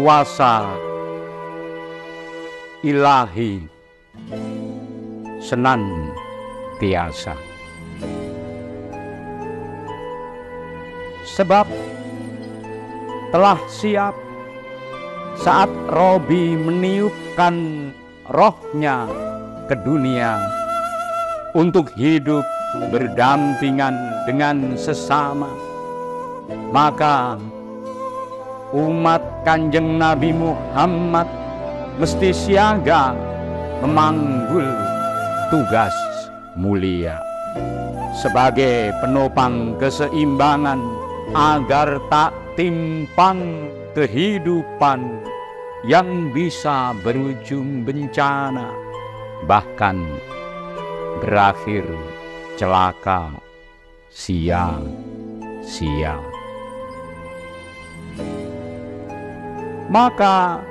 kuasa ilahi senan tiasa. Sebab telah siap saat Robi meniupkan rohnya ke dunia untuk hidup berdampingan dengan sesama. Maka umat kanjeng Nabi Muhammad mesti siaga memanggul tugas mulia sebagai penopang keseimbangan agar tak timpang kehidupan yang bisa berujung bencana bahkan berakhir celaka sia-sia. Maka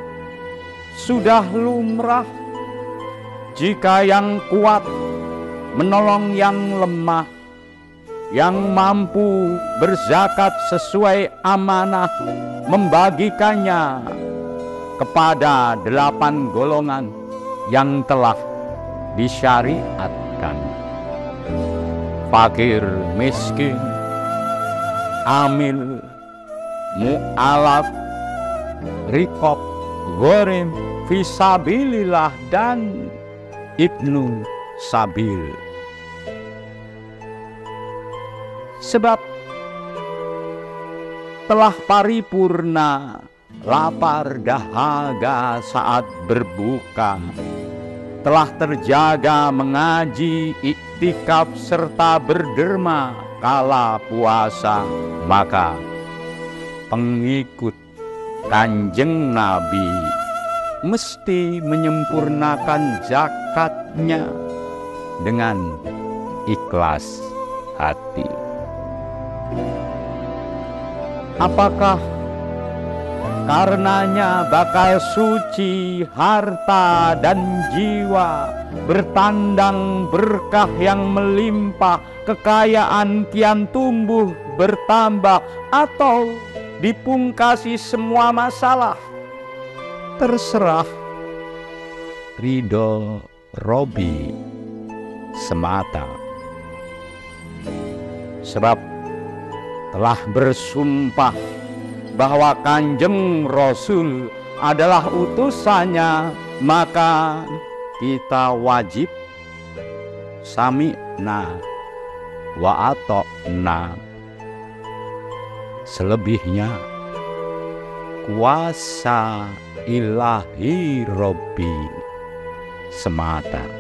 sudah lumrah jika yang kuat menolong yang lemah, yang mampu berzakat sesuai amanah membagikannya kepada delapan golongan yang telah disyariatkan. Fakir miskin, amil, mu'alaf, rikop, gorim, visabilillah, dan ibnu sabil. Sebab telah paripurna lapar dahaga saat berbuka telah terjaga mengaji iktikaf serta berderma kala puasa maka pengikut kanjeng Nabi mesti menyempurnakan zakatnya dengan ikhlas hati. Apakah karenanya bakal suci harta dan jiwa bertandang berkah yang melimpah kekayaan kian tumbuh bertambah atau dipungkasi semua masalah. Terserah. Ridho Robi semata. Sebab telah bersumpah bahwa Kanjeng Rasul adalah utusannya, maka kita wajib. Sami'na wa atokna selebihnya kuasa ilahi Robi semata.